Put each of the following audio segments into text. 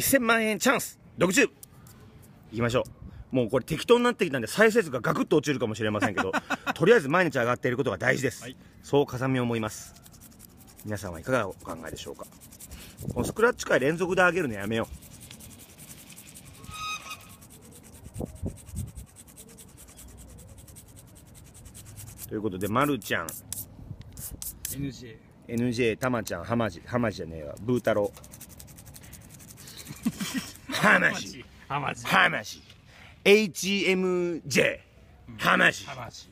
1000万円チャンス。独中いきましょう。もうこれ適当になってきたんで再生数がガクッと落ちるかもしれませんけど とりあえず毎日上がっていることが大事です、はい。そう風見思います。皆さんはいかがお考えでしょうか。このスクラッチ回連続で上げるのやめよう。ということで、まるちゃん、NJ NJ、たまちゃん、はまじ、はまじじゃねえわ、ブー太郎。はまじ、ハマジはまじ。HMJ、はまじ。ハマジ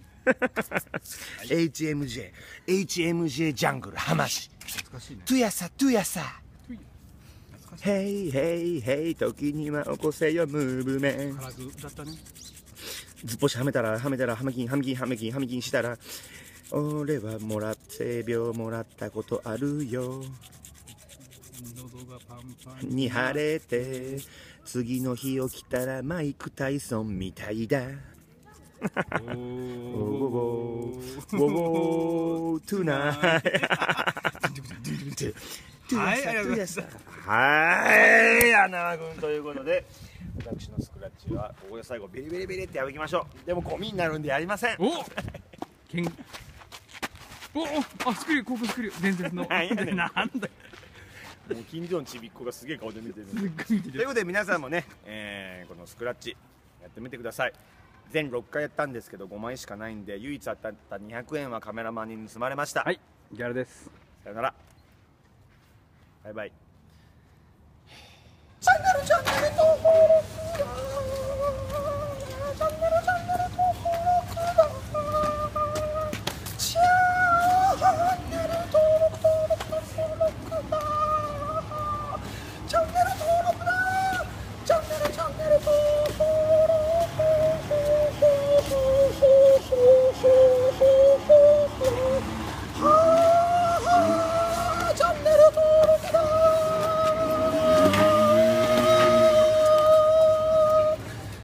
HMJ、HMJ ジャングル、はまじ。懐かしいねトゥヤサ、トゥヤサ。ヘイヘイヘイ、時には起こせよ、ムーブメン。ずっぽしはめたら、はめたら、はめきん、はめきん、はめきん、はめきんしたら、俺はもらって、性病もらったことあるよ。に晴れて次の日起きたらマイク・タイソンみたいだ。おー。ウォーウォーウォーウォートゥナイはいありがとうございますはい穴輪君ということで私のスクラッチはここで最後ビリビリビリって破きましょうでもゴミになるんでやりませんおけんおおあスクリュー航空スクリュー伝説のなんだよもう近所のちびっ子がすげえ顔で見てる。ということで皆さんもね、えー、このスクラッチやってみてください。全6回やったんですけど5枚しかないんで唯一当たった200円はカメラマンに盗まれました。はいギャルです。さよなら。バイバイ。チャンネルチャンネル登録。